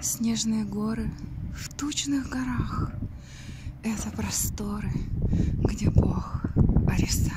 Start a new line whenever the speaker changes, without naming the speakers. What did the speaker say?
Снежные горы в тучных горах Это просторы, где Бог Ариса.